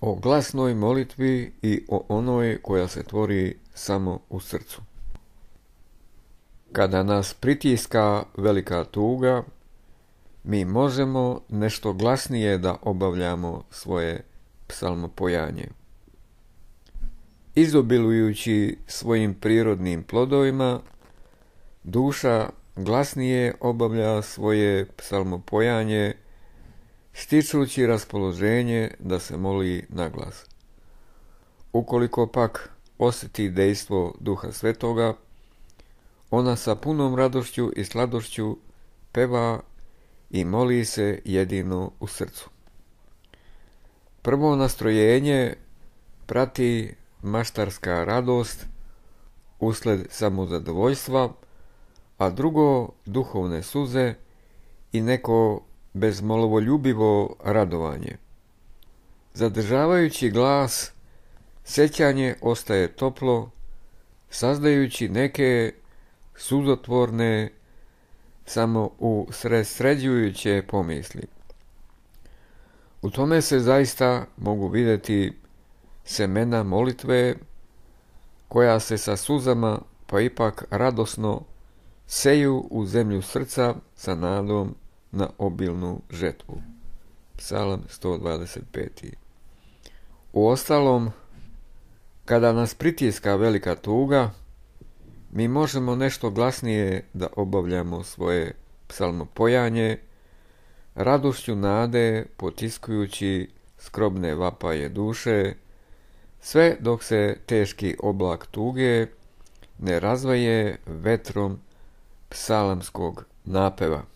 o glasnoj molitvi i o onoj koja se tvori samo u srcu. Kada nas pritiska velika tuga, mi možemo nešto glasnije da obavljamo svoje psalmopojanje. Izobilujući svojim prirodnim plodovima, duša glasnije obavlja svoje psalmopojanje stičući raspoloženje da se moli na glas. Ukoliko pak osjeti dejstvo duha svetoga, ona sa punom radošću i sladošću peva i moli se jedino u srcu. Prvo nastrojenje prati maštarska radost usled samozadovoljstva, a drugo duhovne suze i neko bezmolovoljubivo radovanje. Zadržavajući glas, sećanje ostaje toplo, sazdajući neke suzotvorne, samo u sređujuće pomisli. U tome se zaista mogu vidjeti semena molitve, koja se sa suzama pa ipak radosno seju u zemlju srca sa nadom na obilnu žetvu. Psalam 125. U ostalom, kada nas pritiska velika tuga, mi možemo nešto glasnije da obavljamo svoje psalmopojanje, radošću nade potiskujući skrobne vapaje duše, sve dok se teški oblak tuge ne razvaje vetrom psalamskog napeva.